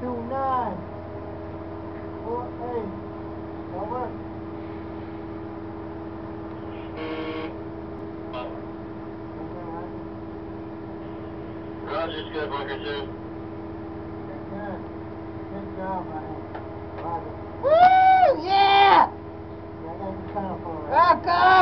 two nine four eight over. Roger's good, Bunker 2. Good, job, man. Roger. Woo! Yeah! Rock on!